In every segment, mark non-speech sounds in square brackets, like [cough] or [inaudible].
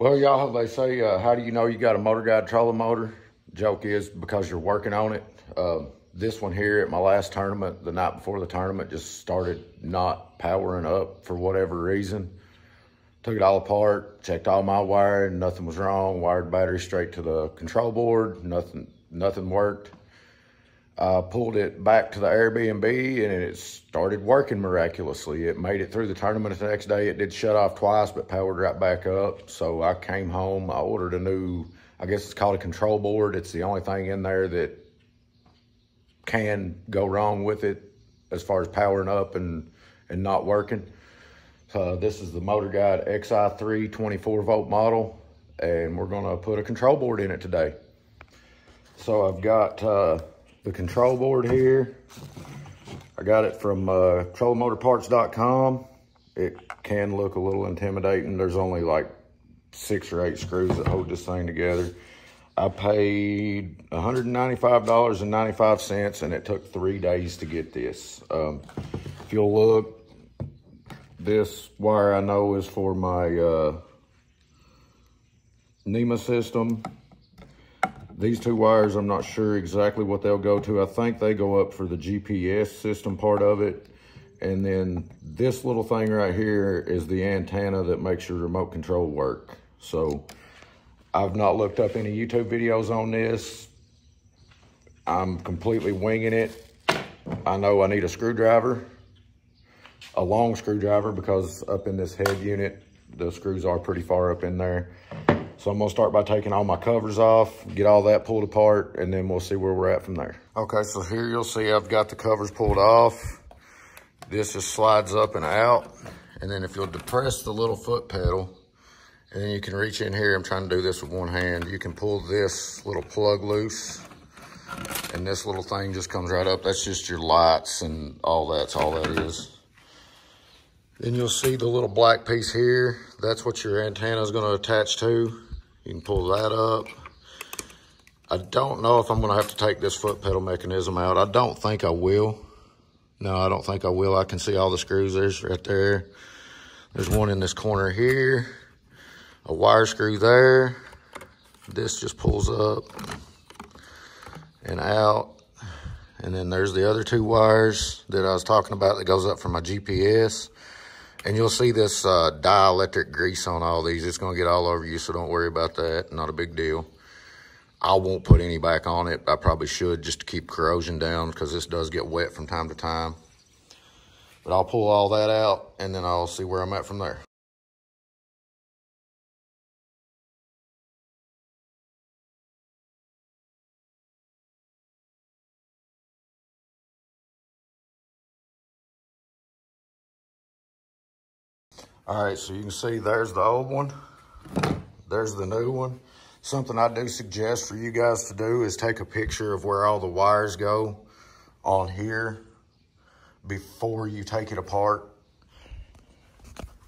Well, y'all, they say, uh, how do you know you got a motor guide trolling motor? Joke is because you're working on it. Uh, this one here at my last tournament, the night before the tournament, just started not powering up for whatever reason. Took it all apart, checked all my wiring, nothing was wrong. Wired battery straight to the control board, nothing, nothing worked. I pulled it back to the Airbnb and it started working miraculously. It made it through the tournament the next day. It did shut off twice, but powered right back up. So I came home, I ordered a new, I guess it's called a control board. It's the only thing in there that can go wrong with it as far as powering up and, and not working. So this is the Motor Guide XI3 24 volt model, and we're gonna put a control board in it today. So I've got, uh, the control board here. I got it from uh, trollingmotorparts.com. It can look a little intimidating. There's only like six or eight screws that hold this thing together. I paid $195.95 and it took three days to get this. Um, if you'll look, this wire I know is for my uh, NMEA system. These two wires, I'm not sure exactly what they'll go to. I think they go up for the GPS system part of it. And then this little thing right here is the antenna that makes your remote control work. So I've not looked up any YouTube videos on this. I'm completely winging it. I know I need a screwdriver, a long screwdriver because up in this head unit, the screws are pretty far up in there. So I'm gonna start by taking all my covers off, get all that pulled apart, and then we'll see where we're at from there. Okay, so here you'll see I've got the covers pulled off. This just slides up and out. And then if you'll depress the little foot pedal, and then you can reach in here, I'm trying to do this with one hand, you can pull this little plug loose, and this little thing just comes right up. That's just your lights and all that's all that is. Then you'll see the little black piece here. That's what your antenna is gonna attach to. You can pull that up. I don't know if I'm gonna have to take this foot pedal mechanism out. I don't think I will. No, I don't think I will. I can see all the screws. There's right there. There's one in this corner here. A wire screw there. This just pulls up and out. And then there's the other two wires that I was talking about that goes up for my GPS. And you'll see this uh, dielectric grease on all these. It's going to get all over you, so don't worry about that. Not a big deal. I won't put any back on it. I probably should just to keep corrosion down because this does get wet from time to time. But I'll pull all that out, and then I'll see where I'm at from there. All right, so you can see there's the old one. There's the new one. Something I do suggest for you guys to do is take a picture of where all the wires go on here before you take it apart.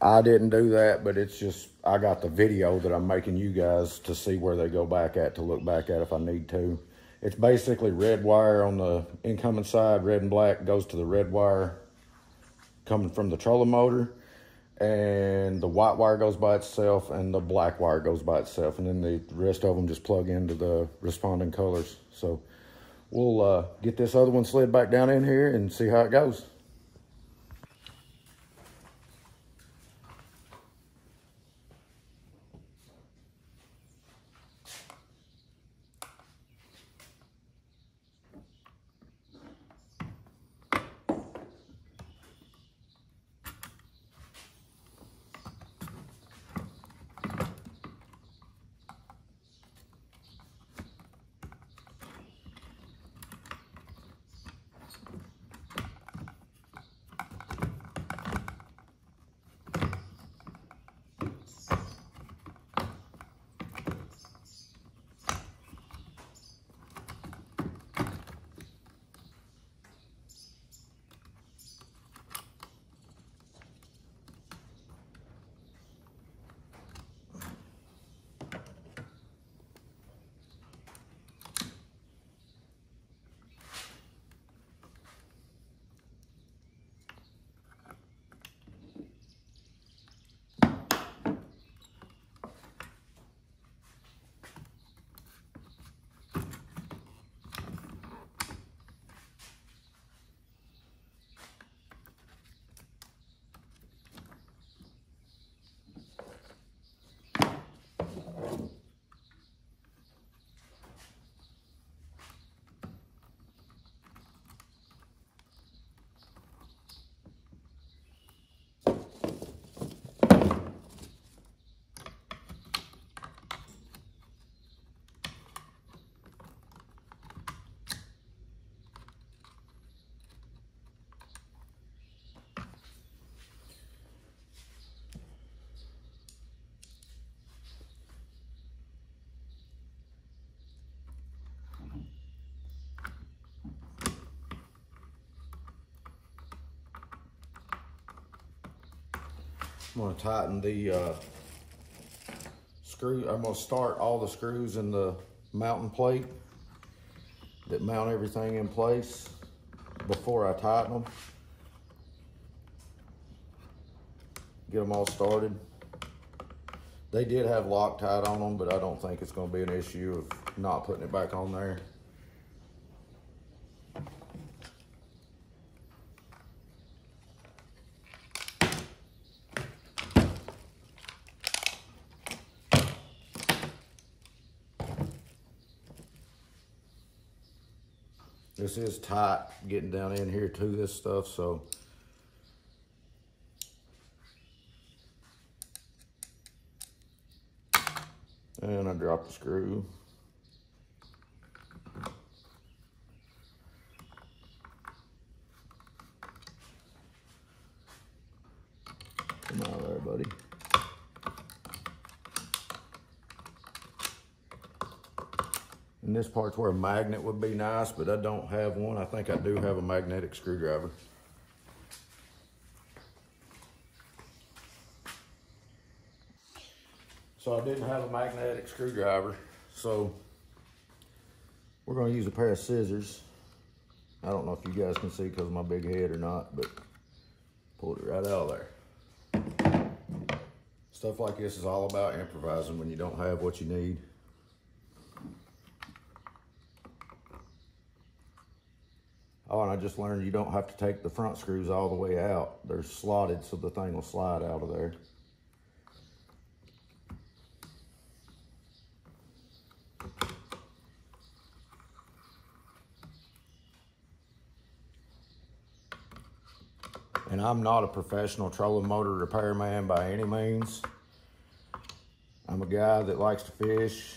I didn't do that, but it's just, I got the video that I'm making you guys to see where they go back at, to look back at if I need to. It's basically red wire on the incoming side, red and black goes to the red wire coming from the trolling motor and the white wire goes by itself and the black wire goes by itself and then the rest of them just plug into the responding colors. So we'll uh, get this other one slid back down in here and see how it goes I'm gonna tighten the uh, screw. I'm gonna start all the screws in the mounting plate that mount everything in place before I tighten them. Get them all started. They did have Loctite on them, but I don't think it's gonna be an issue of not putting it back on there. This is tight getting down in here to this stuff, so. And I dropped the screw. Come on there, buddy. And this part's where a magnet would be nice, but I don't have one. I think I do have a magnetic screwdriver. So I didn't have a magnetic screwdriver, so we're gonna use a pair of scissors. I don't know if you guys can see because of my big head or not, but pulled it right out of there. Stuff like this is all about improvising when you don't have what you need. I just learned you don't have to take the front screws all the way out. They're slotted so the thing will slide out of there. And I'm not a professional trolling motor repairman by any means. I'm a guy that likes to fish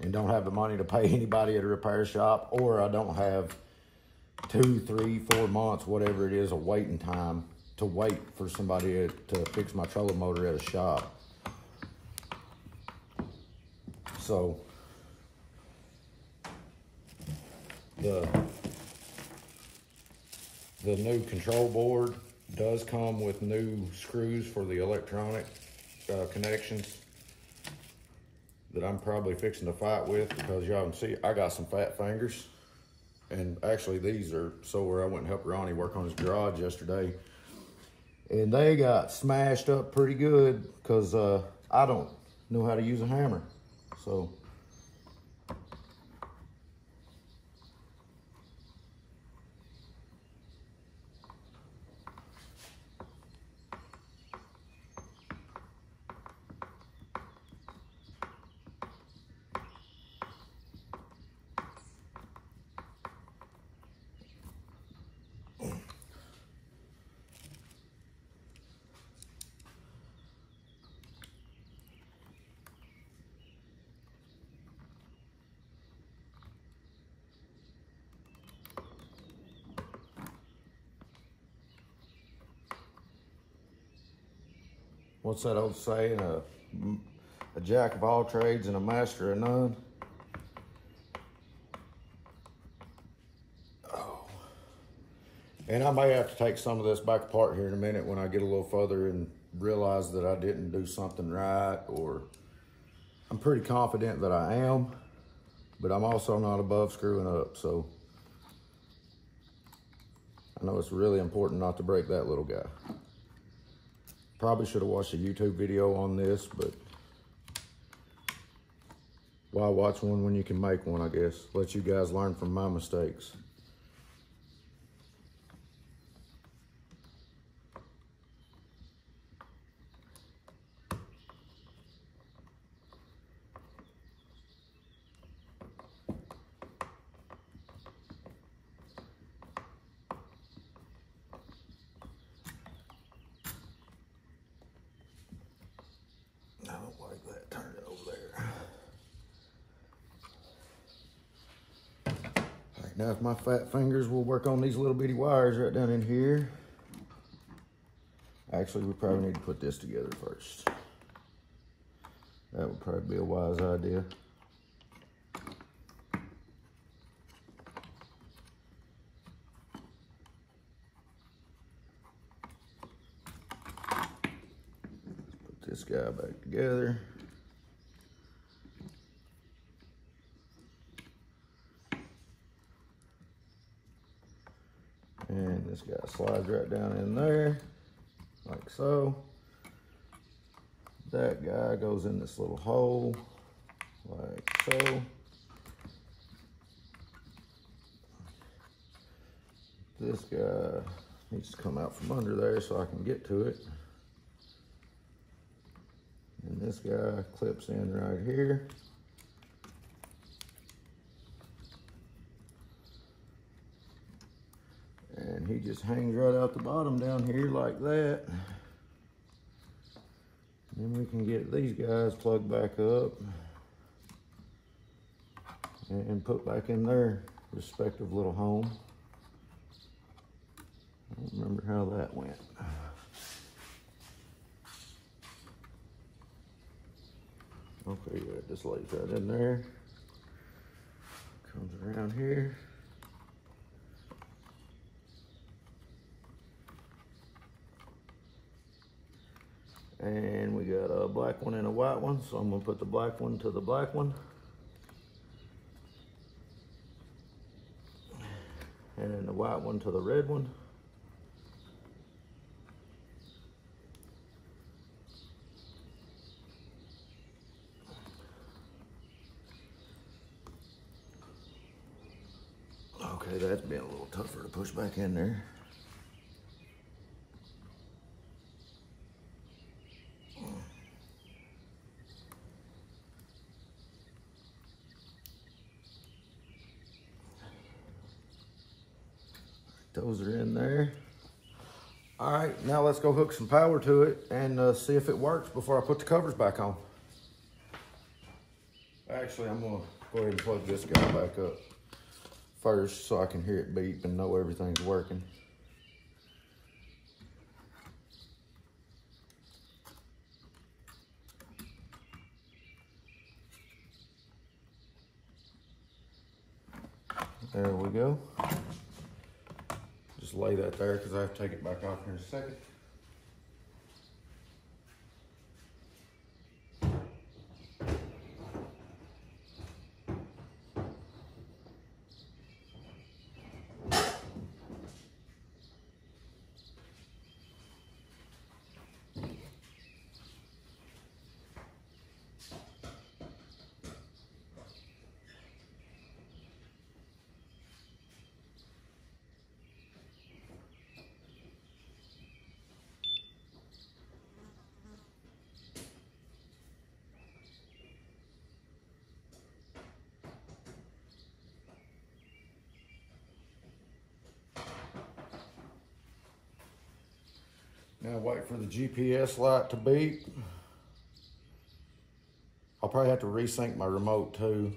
and don't have the money to pay [laughs] anybody at a repair shop or I don't have two, three, four months, whatever it is, a waiting time to wait for somebody to fix my trolling motor at a shop. So the the new control board does come with new screws for the electronic uh, connections that I'm probably fixing to fight with because y'all can see I got some fat fingers. And actually these are so where I went and helped Ronnie work on his garage yesterday. And they got smashed up pretty good because uh, I don't know how to use a hammer. So what's that old saying? A, a jack of all trades and a master of none. Oh. And I may have to take some of this back apart here in a minute when I get a little further and realize that I didn't do something right or I'm pretty confident that I am, but I'm also not above screwing up. So I know it's really important not to break that little guy. Probably should have watched a YouTube video on this, but why watch one when you can make one, I guess. Let you guys learn from my mistakes. Now if my fat fingers will work on these little bitty wires right down in here. Actually, we probably need to put this together first. That would probably be a wise idea. Put this guy back together. And this guy slides right down in there, like so. That guy goes in this little hole, like so. This guy needs to come out from under there so I can get to it. And this guy clips in right here. And he just hangs right out the bottom down here like that. Then we can get these guys plugged back up and put back in their respective little home. I don't remember how that went. Okay, yeah, this lays right in there. Comes around here. And we got a black one and a white one, so I'm gonna put the black one to the black one. And then the white one to the red one. Okay, that's been a little tougher to push back in there. Those are in there. All right, now let's go hook some power to it and uh, see if it works before I put the covers back on. Actually, I'm gonna go ahead and plug this guy back up first so I can hear it beep and know everything's working. There we go. Just lay that there because I have to take it back off here in a second. Now wait for the GPS light to beep. I'll probably have to resync my remote too.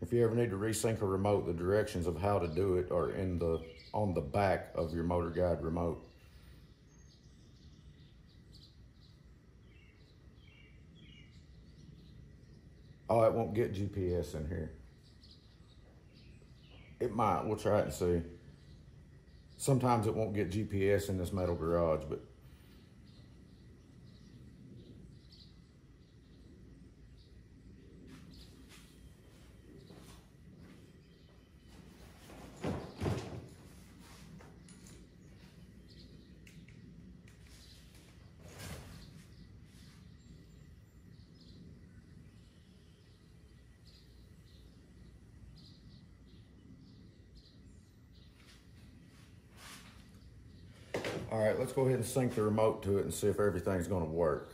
If you ever need to resync a remote, the directions of how to do it are in the on the back of your motor guide remote. Oh, it won't get GPS in here. It might, we'll try it and see. Sometimes it won't get GPS in this metal garage, but All right, let's go ahead and sync the remote to it and see if everything's gonna work.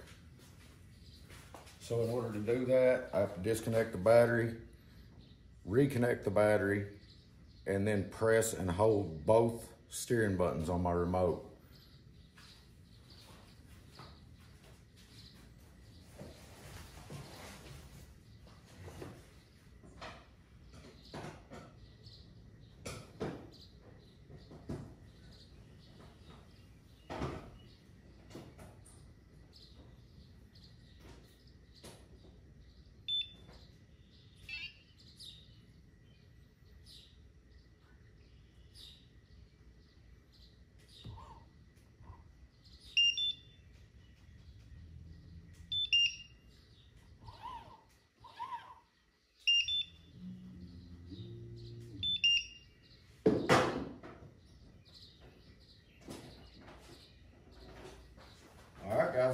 So in order to do that, I have to disconnect the battery, reconnect the battery, and then press and hold both steering buttons on my remote.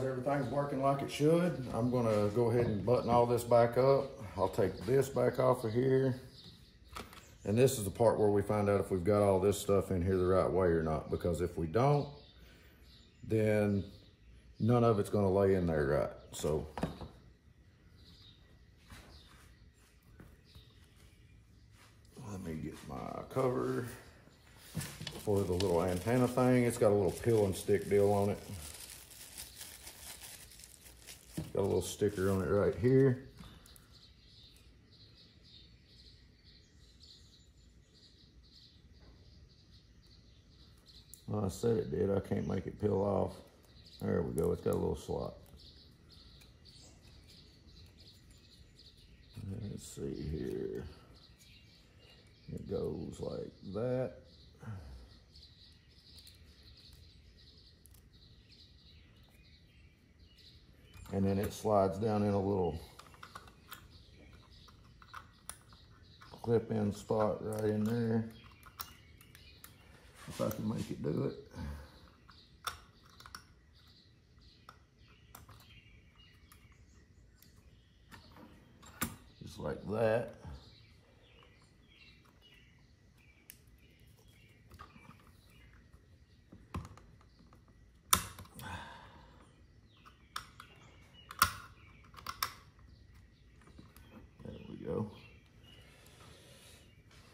Everything's working like it should. I'm gonna go ahead and button all this back up. I'll take this back off of here. And this is the part where we find out if we've got all this stuff in here the right way or not. Because if we don't, then none of it's gonna lay in there right. So let me get my cover for the little antenna thing. It's got a little pill and stick deal on it. Got a little sticker on it right here. Well, I said it did. I can't make it peel off. There we go. It's got a little slot. Let's see here. It goes like that. And then it slides down in a little clip-in spot right in there. If I can make it do it. Just like that.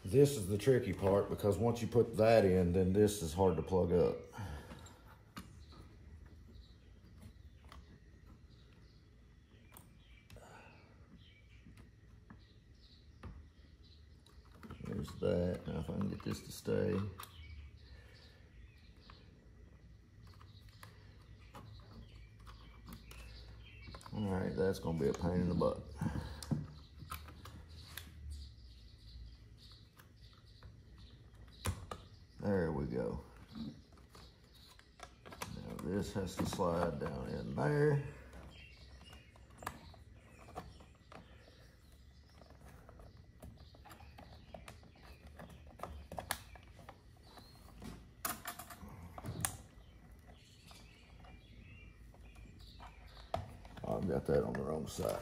This is the tricky part because once you put that in, then this is hard to plug up. There's that. Now if I can get this to stay. All right, that's gonna be a pain in the butt. There we go. This has to slide down in there. I've got that on the wrong side.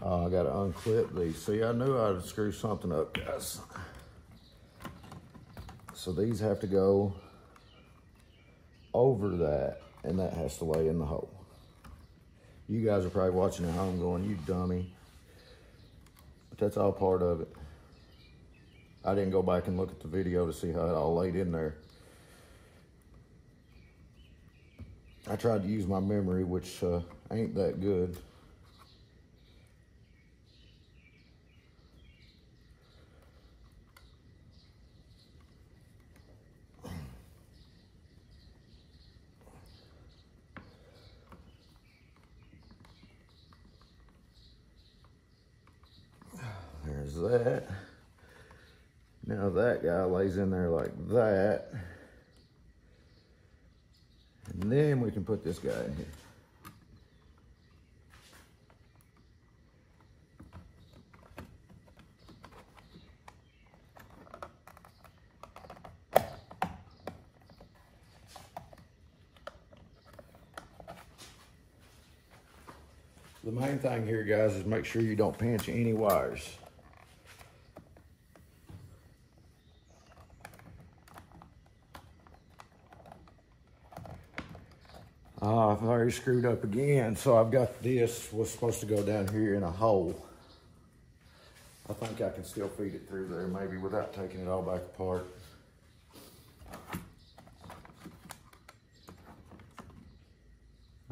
Uh, Unclip these. See, I knew I'd screw something up, guys. So these have to go over that, and that has to lay in the hole. You guys are probably watching at home going, you dummy. But that's all part of it. I didn't go back and look at the video to see how it all laid in there. I tried to use my memory, which uh, ain't that good. There's that. Now that guy in there like that. And then we can put this guy in here. The main thing here, guys, is make sure you don't pinch any wires. Uh, I've already screwed up again, so I've got this was supposed to go down here in a hole. I think I can still feed it through there maybe without taking it all back apart.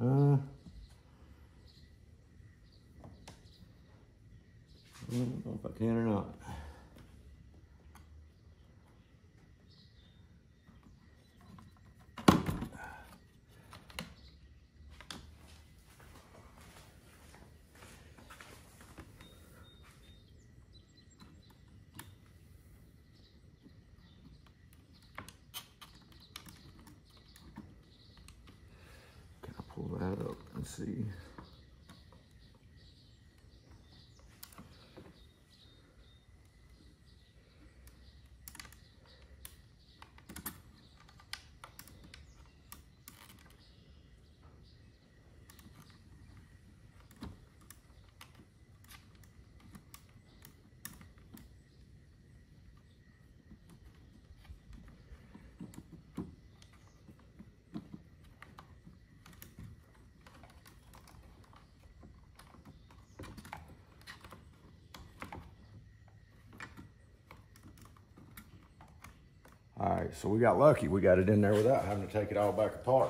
Uh, I don't know if I can or not. See. All right, so we got lucky. We got it in there without having to take it all back apart.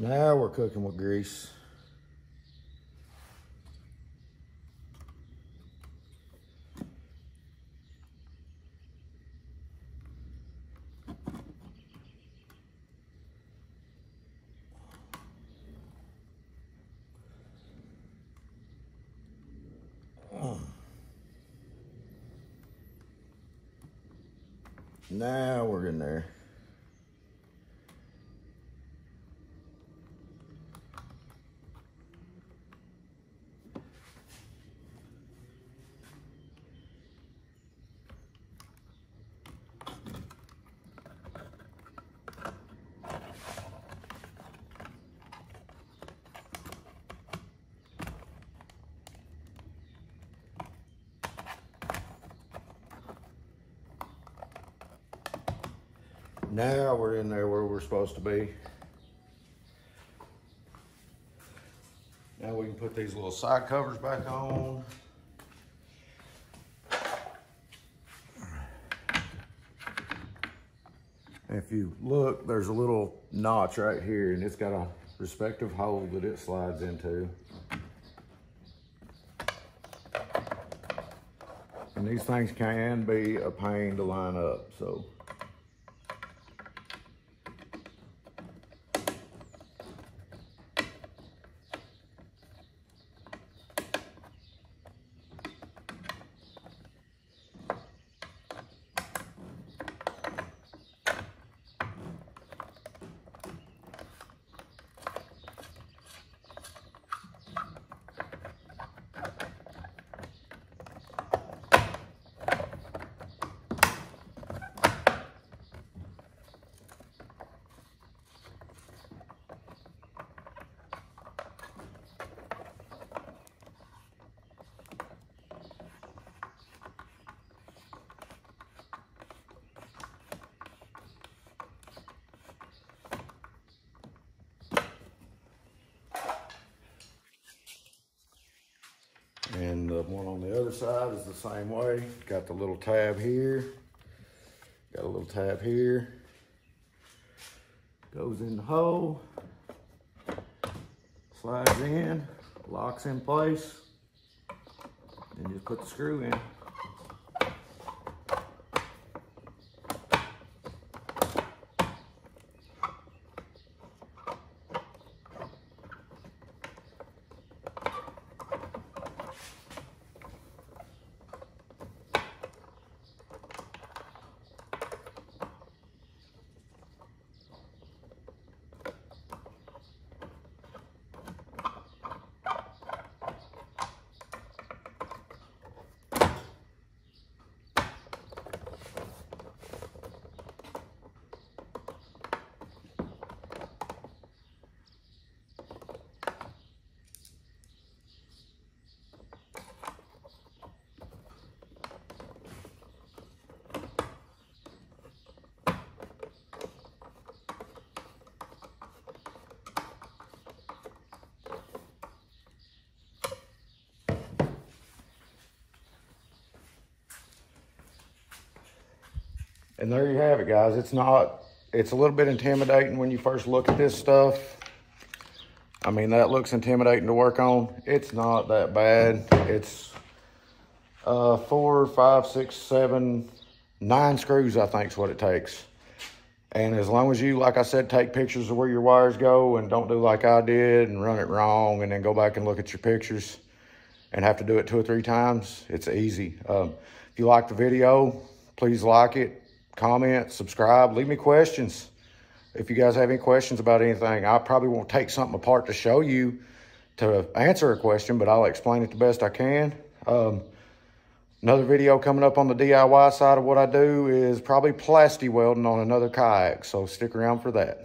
Now we're cooking with grease. Now we're in there. Now we're in there where we're supposed to be. Now we can put these little side covers back on. If you look, there's a little notch right here and it's got a respective hole that it slides into. And these things can be a pain to line up, so. And the one on the other side is the same way. Got the little tab here. Got a little tab here. Goes in the hole. Slides in, locks in place. And just put the screw in. And there you have it, guys. It's not, it's a little bit intimidating when you first look at this stuff. I mean, that looks intimidating to work on. It's not that bad. It's uh, four, five, six, seven, nine screws, I think is what it takes. And as long as you, like I said, take pictures of where your wires go and don't do like I did and run it wrong and then go back and look at your pictures and have to do it two or three times, it's easy. Um, if you like the video, please like it, comment, subscribe, leave me questions. If you guys have any questions about anything, I probably won't take something apart to show you to answer a question, but I'll explain it the best I can. Um, Another video coming up on the DIY side of what I do is probably plasti welding on another kayak, so stick around for that.